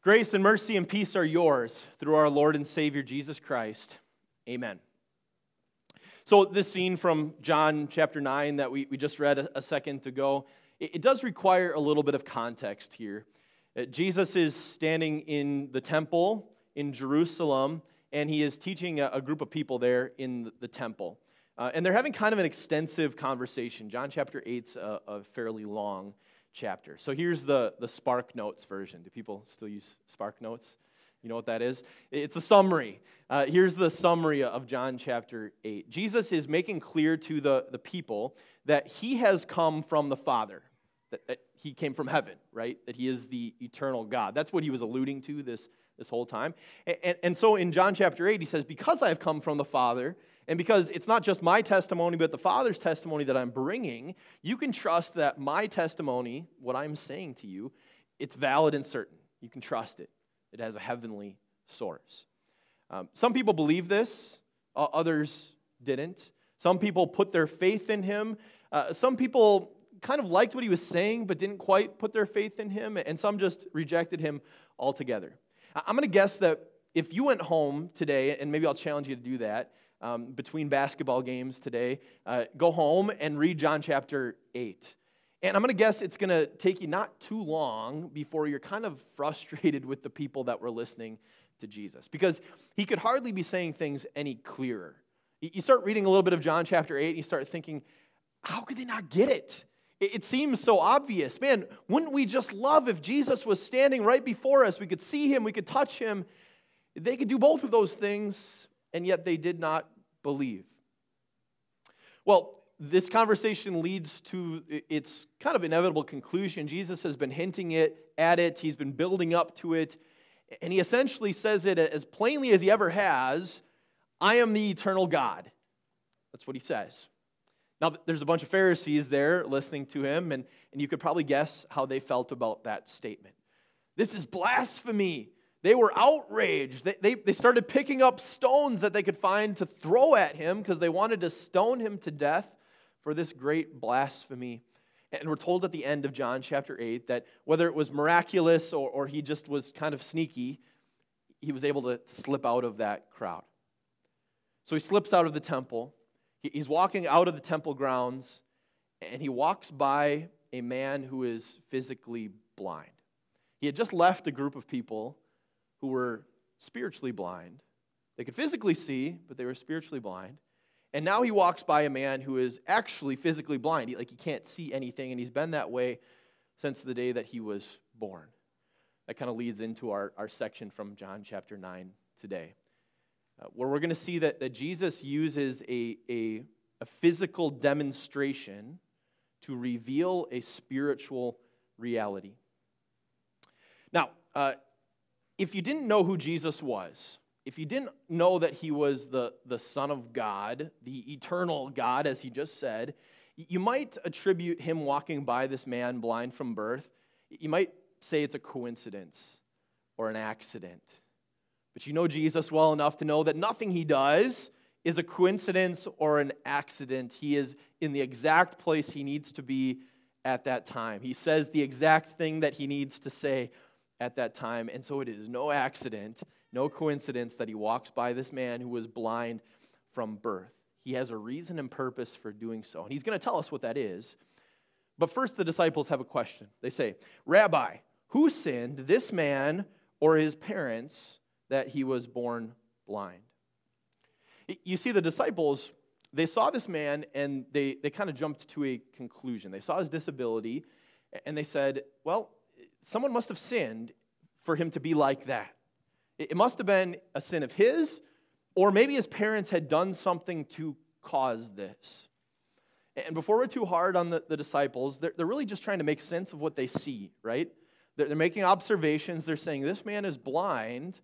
Grace and mercy and peace are yours through our Lord and Savior Jesus Christ. Amen. So, this scene from John chapter 9 that we, we just read a, a second ago, it, it, does require a little bit of context here. Uh, Jesus is standing in the temple in Jerusalem, and he is teaching a, a group of people there in the, the temple. Uh, and they're having kind of an extensive conversation. John chapter 8 is a, a fairly long chapter. So here's the, the Spark Notes version. Do people still use Spark Notes? You know what that is? It's a summary. Uh, here's the summary of John chapter 8. Jesus is making clear to the, the people that he has come from the Father, that, that he came from heaven, right? That he is the eternal God. That's what he was alluding to this, this whole time. And, and, and so in John chapter 8, he says, Because I have come from the Father, and because it's not just my testimony, but the Father's testimony that I'm bringing, you can trust that my testimony, what I'm saying to you, it's valid and certain. You can trust it. It has a heavenly source. Um, some people believe this, uh, others didn't. Some people put their faith in him. Uh, some people kind of liked what he was saying, but didn't quite put their faith in him. And some just rejected him altogether. I'm going to guess that if you went home today, and maybe I'll challenge you to do that, um, between basketball games today, uh, go home and read John chapter 8. And I'm going to guess it's going to take you not too long before you're kind of frustrated with the people that were listening to Jesus because he could hardly be saying things any clearer. You start reading a little bit of John chapter 8 and you start thinking, how could they not get it? It seems so obvious. Man, wouldn't we just love if Jesus was standing right before us? We could see him, we could touch him. They could do both of those things and yet they did not believe. Well, this conversation leads to its kind of inevitable conclusion. Jesus has been hinting it at it, he's been building up to it, and he essentially says it as plainly as he ever has I am the eternal God. That's what he says. Now, there's a bunch of Pharisees there listening to him, and, and you could probably guess how they felt about that statement. This is blasphemy. They were outraged. They, they, they started picking up stones that they could find to throw at him because they wanted to stone him to death for this great blasphemy. And we're told at the end of John chapter 8 that whether it was miraculous or, or he just was kind of sneaky, he was able to slip out of that crowd. So he slips out of the temple. He's walking out of the temple grounds, and he walks by a man who is physically blind. He had just left a group of people who were spiritually blind. They could physically see, but they were spiritually blind. And now he walks by a man who is actually physically blind. He, like he can't see anything, and he's been that way since the day that he was born. That kind of leads into our, our section from John chapter 9 today, uh, where we're going to see that, that Jesus uses a, a, a physical demonstration to reveal a spiritual reality. Now, uh, if you didn't know who Jesus was, if you didn't know that he was the, the Son of God, the eternal God, as he just said, you might attribute him walking by this man blind from birth. You might say it's a coincidence or an accident. But you know Jesus well enough to know that nothing he does is a coincidence or an accident. He is in the exact place he needs to be at that time. He says the exact thing that he needs to say at that time. And so it is no accident, no coincidence that he walks by this man who was blind from birth. He has a reason and purpose for doing so. And he's going to tell us what that is. But first, the disciples have a question. They say, Rabbi, who sinned, this man or his parents, that he was born blind? You see, the disciples, they saw this man and they, they kind of jumped to a conclusion. They saw his disability and they said, Well, someone must have sinned for him to be like that. It must have been a sin of his, or maybe his parents had done something to cause this. And before we're too hard on the, the disciples, they're, they're really just trying to make sense of what they see, right? They're, they're making observations. They're saying, this man is blind,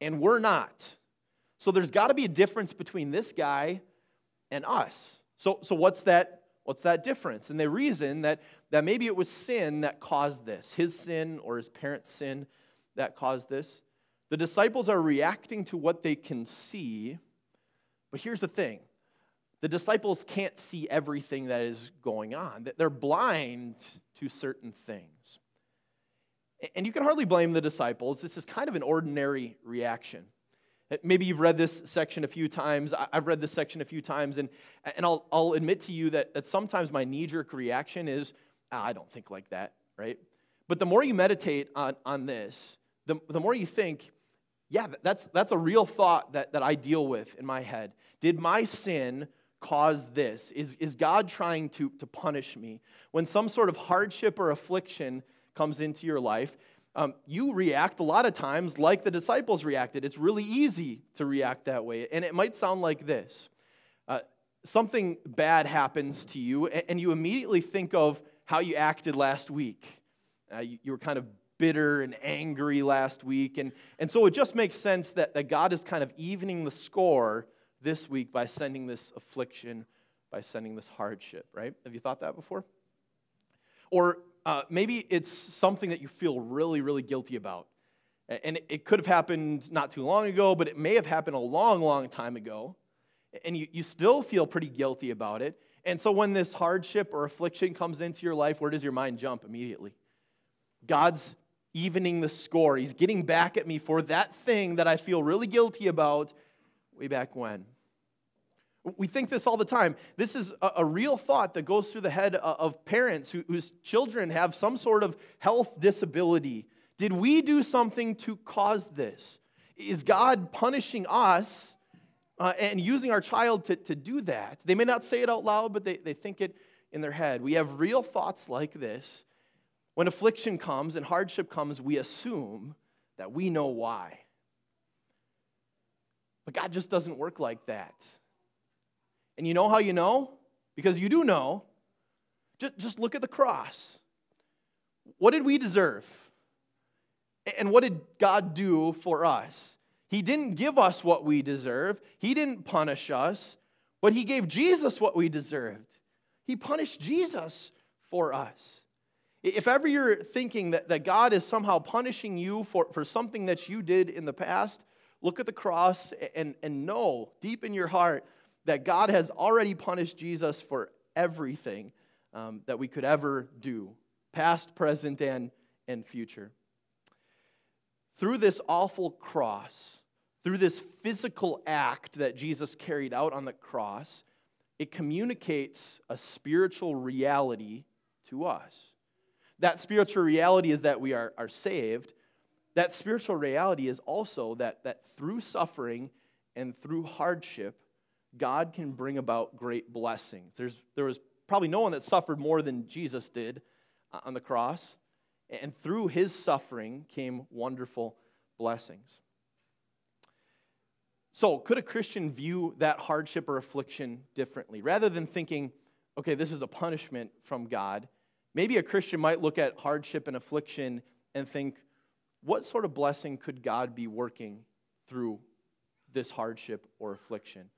and we're not. So there's got to be a difference between this guy and us. So, so what's that What's that difference? And they reason that, that maybe it was sin that caused this, his sin or his parents' sin that caused this. The disciples are reacting to what they can see, but here's the thing the disciples can't see everything that is going on, they're blind to certain things. And you can hardly blame the disciples. This is kind of an ordinary reaction. Uh, maybe you've read this section a few times. I've read this section a few times, and, and I'll, I'll admit to you that, that sometimes my knee jerk reaction is, ah, I don't think like that, right? But the more you meditate on, on this, the, the more you think, yeah, that's, that's a real thought that, that I deal with in my head. Did my sin cause this? Is, is God trying to, to punish me? When some sort of hardship or affliction comes into your life, um, you react a lot of times like the disciples reacted. It's really easy to react that way. And it might sound like this uh, something bad happens to you, and, and, you immediately think of how you acted last week. Uh, you, you were kind of bitter and angry last week. And, and so it just makes sense that, that God is kind of evening the score this week by sending this affliction, by sending this hardship, right? Have you thought that before? Or uh, maybe it's something that you feel really, really guilty about. And it could have happened not too long ago, but it may have happened a long, long time ago. And you, you still feel pretty guilty about it. And so when this hardship or affliction comes into your life, where does your mind jump immediately? God's evening the score. He's getting back at me for that thing that I feel really guilty about way back when. We think this all the time. This is a, a real thought that goes through the head of parents who, whose children have some sort of health disability. Did we do something to cause this? Is God punishing us uh, and using our child to, to do that? They may not say it out loud, but they, they think it in their head. We have real thoughts like this when affliction comes and hardship comes, we assume that we know why. But God just doesn't work like that. And you know how you know? Because you do know. Just, just look at the cross. What did we deserve? And what did God do for us? He didn't give us what we deserve, He didn't punish us, but He gave Jesus what we deserved. He punished Jesus for us. If ever you're thinking that, that God is somehow punishing you for, for something that you did in the past, look at the cross and, and know deep in your heart that God has already punished Jesus for everything um, that we could ever do, past, present, and, and future. Through this awful cross, through this physical act that Jesus carried out on the cross, it communicates a spiritual reality to us that spiritual reality is that we are, are saved. That spiritual reality is also that, that through suffering and through hardship, God can bring about great blessings. There's, there was probably no one that suffered more than Jesus did on the cross. And through his suffering came wonderful blessings. So, could a Christian view that hardship or affliction differently? Rather than thinking, okay, this is a punishment from God, Maybe a Christian might look at hardship and affliction and think, what sort of blessing could God be working through this hardship or affliction?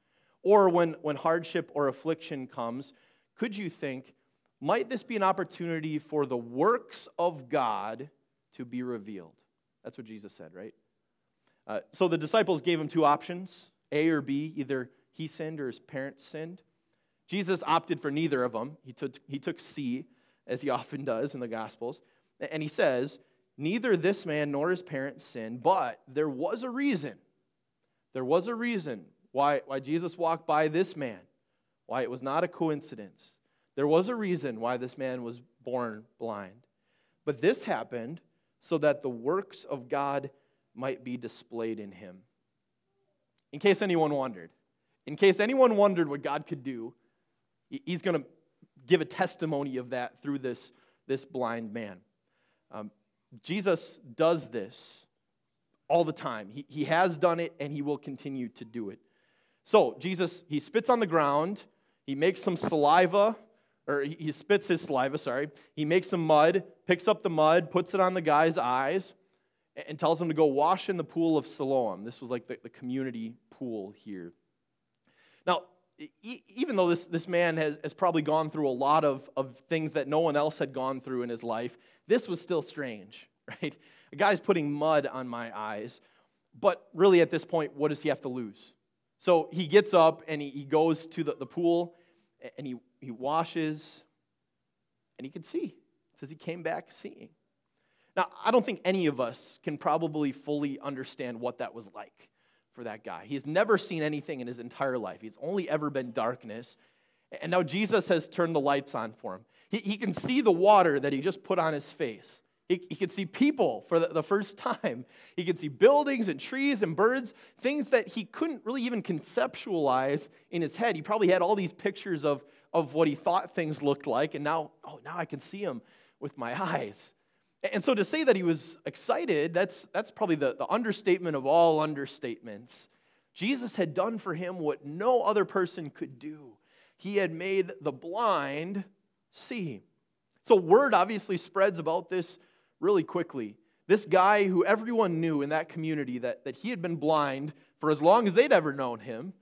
Or when, when hardship or affliction comes, could you think, might this be an opportunity for the works of God to be revealed? That's what Jesus said, right? Uh, so the disciples gave him two options A or B. Either he sinned or his parents sinned. Jesus opted for neither of them. He took, he took C as he often does in the Gospels. And he says, Neither this man nor his parents sinned, but there was a reason. There was a reason why, why Jesus walked by this man, why it was not a coincidence. There was a reason why this man was born blind. But this happened so that the works of God might be displayed in him. In case anyone wondered, in case anyone wondered what God could do, he's going to give a testimony of that through this, this blind man. Um, Jesus does this all the time. He, he has done it and he will continue to do it. So, Jesus, he spits on the ground, he makes some saliva, or he, he spits his saliva, sorry. He makes some mud, picks up the mud, puts it on the guy's eyes, and tells him to go wash in the pool of Siloam. This was like the, the community pool here. Now, even though this, this man has, has probably gone through a lot of, of things that no one else had gone through in his life, this was still strange, right? A guy's putting mud on my eyes. But really, at this point, what does he have to lose? So he gets up and he, he goes to the, the pool and he, he washes and he can see. It says he came back seeing. Now, I don't think any of us can probably fully understand what that was like for that guy. He's never seen anything in his entire life, he's only ever been darkness. And now Jesus has turned the lights on for him. He, he can see the water that he just put on his face. He, he could see people for the, the first time. He could see buildings and trees and birds, things that he couldn't really even conceptualize in his head. He probably had all these pictures of, of what he thought things looked like, and now, oh, now I can see them with my eyes. And so to say that he was excited, that's, that's probably the, the understatement of all understatements. Jesus had done for him what no other person could do. He had made the blind see. So, word obviously spreads about this really quickly. This guy who everyone knew in that community that, that he had been blind for as long as they'd ever known him.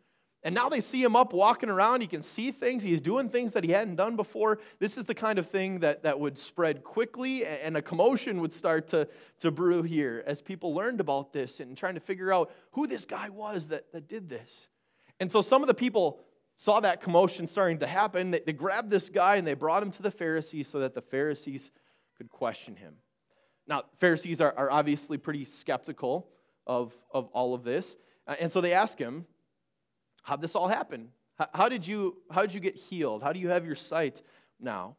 And now they see him up walking around. He can see things. He's doing things that he hadn't done before. This is the kind of thing that, that would spread quickly, and a commotion would start to, to brew here as people learned about this and trying to figure out who this guy was that, that did this. And so some of the people saw that commotion starting to happen. They, they grabbed this guy and they brought him to the Pharisees so that the Pharisees could question him. Now, Pharisees are, are obviously pretty skeptical of, of all of this. Uh, and so they ask him, How'd this all happen? How, how, did you, how did you get healed? How do you have your sight now?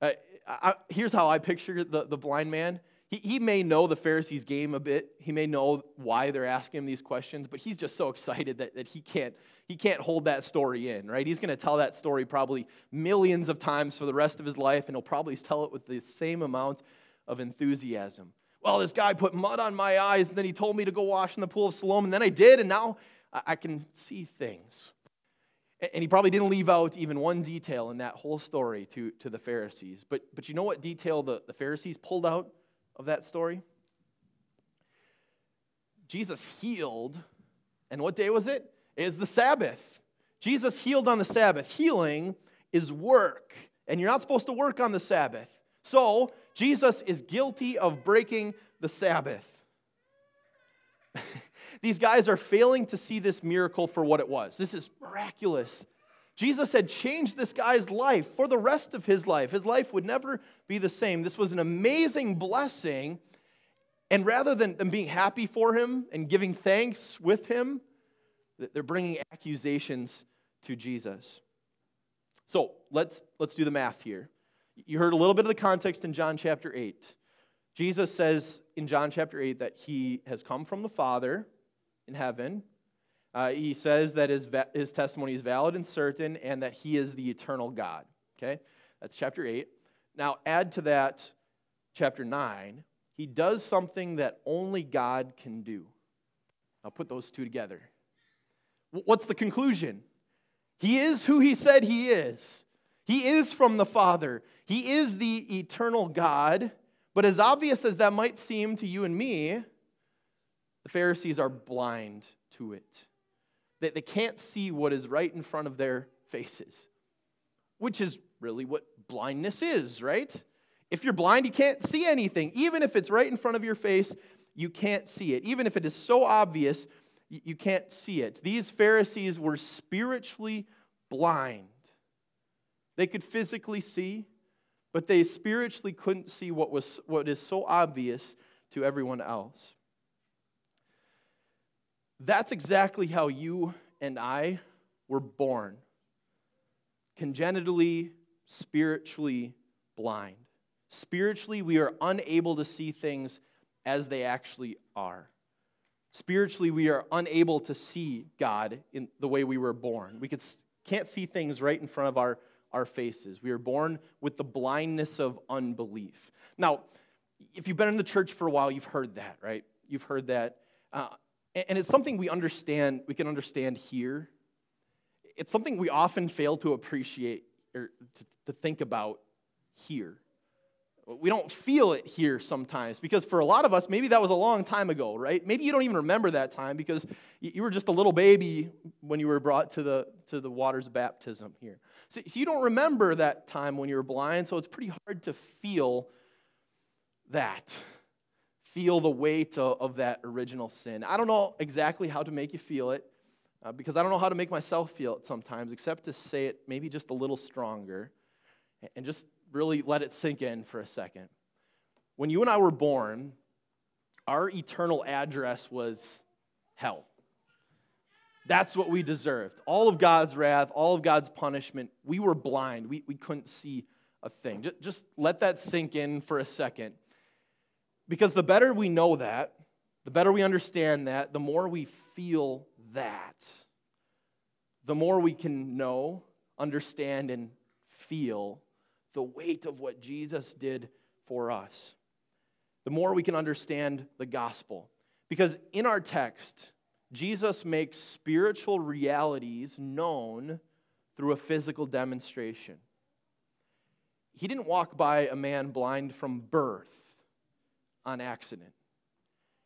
Uh, I, here's how I picture the, the blind man. He, he may know the Pharisees' game a bit. He may know why they're asking him these questions, but he's just so excited that, that he, can't, he can't hold that story in, right? He's going to tell that story probably millions of times for the rest of his life, and he'll probably tell it with the same amount of enthusiasm. Well, this guy put mud on my eyes, and then he told me to go wash in the pool of Siloam, and then I did, and now I can see things. And he probably didn't leave out even one detail in that whole story to, to the Pharisees. But, but you know what detail the, the Pharisees pulled out of that story? Jesus healed, and what day was it? It is the Sabbath. Jesus healed on the Sabbath. Healing is work, and you're not supposed to work on the Sabbath. So, Jesus is guilty of breaking the Sabbath. These guys are failing to see this miracle for what it was. This is miraculous. Jesus had changed this guy's life for the rest of his life. His life would never be the same. This was an amazing blessing. And rather than, being happy for him and giving thanks with him, they're bringing accusations to Jesus. So let's, let's do the math here. You heard a little bit of the context in John chapter 8. Jesus says in John chapter 8 that he has come from the Father in heaven. Uh, he says that his, his testimony is valid and certain and that he is the eternal God. Okay? That's chapter 8. Now, add to that chapter 9. He does something that only God can do. I'll put those two together. What's the conclusion? He is who he said he is. He is from the Father. He is the eternal God. But as obvious as that might seem to you and me, the Pharisees are blind to it. They, they can't see what is right in front of their faces, which is really what blindness is, right? If you're blind, you can't see anything. Even if it's right in front of your face, you can't see it. Even if it is so obvious, you can't see it. These Pharisees were spiritually blind. They could physically see, but they spiritually couldn't see what, was, what is so obvious to everyone else. That's exactly how you and I were born congenitally, spiritually blind. Spiritually, we are unable to see things as they actually are. Spiritually, we are unable to see God in the way we were born. We can't see things right in front of our, our faces. We are born with the blindness of unbelief. Now, if you've been in the church for a while, you've heard that, right? You've heard that. Uh, and it's something we understand, we can understand here. It's something we often fail to appreciate or to, to think about here. We don't feel it here sometimes because for a lot of us, maybe that was a long time ago, right? Maybe you don't even remember that time because you were just a little baby when you were brought to the, to the waters of baptism here. So, so you don't remember that time when you were blind, so it's pretty hard to feel that feel the weight of, that original sin. I don't know exactly how to make you feel it uh, because I don't know how to make myself feel it sometimes, except to say it maybe just a little stronger and just really let it sink in for a second. when you and I were born, our eternal address was hell. That's what we deserved. All of God's wrath, all of God's punishment. We were blind. We, we couldn't see a thing. Just, just let that sink in for a second. Because the better we know that, the better we understand that, the more we feel that, the more we can know, understand, and feel the weight of what Jesus did for us. The more we can understand the gospel. Because in our text, Jesus makes spiritual realities known through a physical demonstration. He didn't walk by a man blind from birth on accident.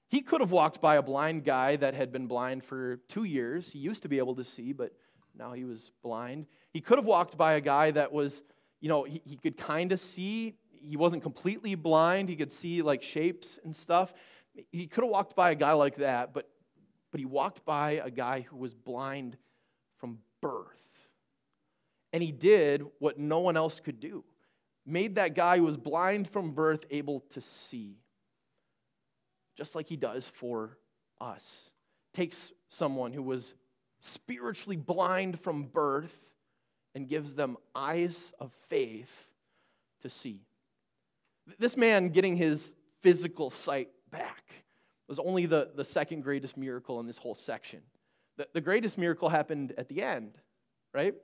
He could have walked by a blind guy that had been blind for two years. He used to be able to see, but now he was blind. He could have walked by a guy that was, you know, he, he could kind of see. He wasn't completely blind. He could see like shapes and stuff. He could have walked by a guy like that, but but he walked by a guy who was blind from birth. And he did what no one else could do made that guy who was blind from birth able to see, just like he does for us. Takes someone who was spiritually blind from birth and gives them eyes of faith to see. This man getting his physical sight back was only the, the second greatest miracle in this whole section. The, the greatest miracle happened at the end, right?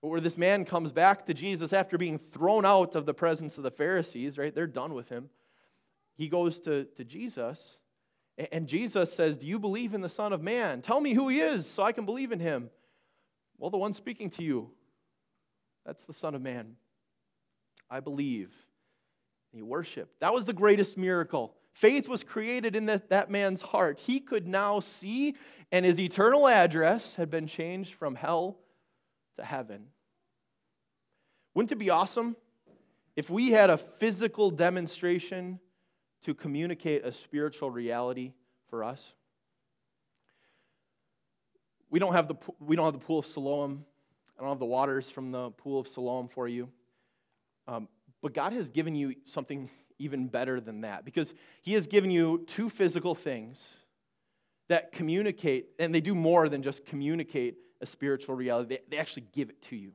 Where this man comes back to Jesus after being thrown out of the presence of the Pharisees, right? They're done with him. He goes to, to Jesus, and Jesus says, Do you believe in the Son of Man? Tell me who he is so I can believe in him. Well, the one speaking to you, that's the Son of Man. I believe. He worshiped. That was the greatest miracle. Faith was created in that, that man's heart. He could now see, and his eternal address had been changed from hell to heaven. Wouldn't it be awesome if we had a physical demonstration to communicate a spiritual reality for us? We don't have the, we don't have the pool of Siloam. I don't have the waters from the pool of Siloam for you. Um, but God has given you something even better than that because He has given you two physical things that communicate, and they do more than just communicate a spiritual reality, they, they actually give it to you.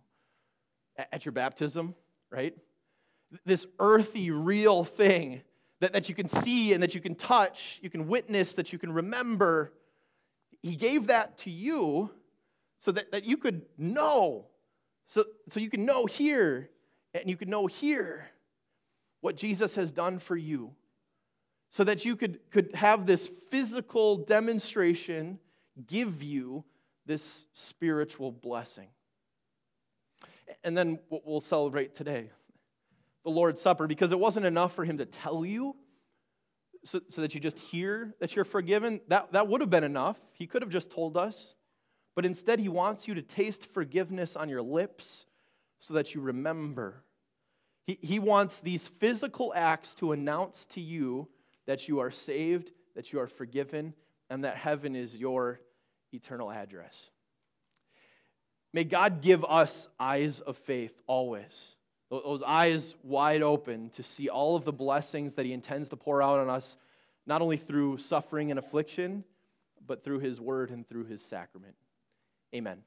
At your baptism, right? This earthy, real thing that, that you can see and that you can touch, you can witness, that you can remember. He gave that to you so that, that you could know. So, so you can know here and you can know here what Jesus has done for you so that you could, could have this physical demonstration give you this spiritual blessing. And then what we'll celebrate today the Lord's Supper, because it wasn't enough for him to tell you so, so that you just hear that you're forgiven. That, that would have been enough. He could have just told us. But instead, he wants you to taste forgiveness on your lips so that you remember he, he wants these physical acts to announce to you that you are saved, that you are forgiven, and that heaven is your eternal address. May God give us eyes of faith always. Those eyes wide open to see all of the blessings that He intends to pour out on us, not only through suffering and affliction, but through His word and through His sacrament. Amen.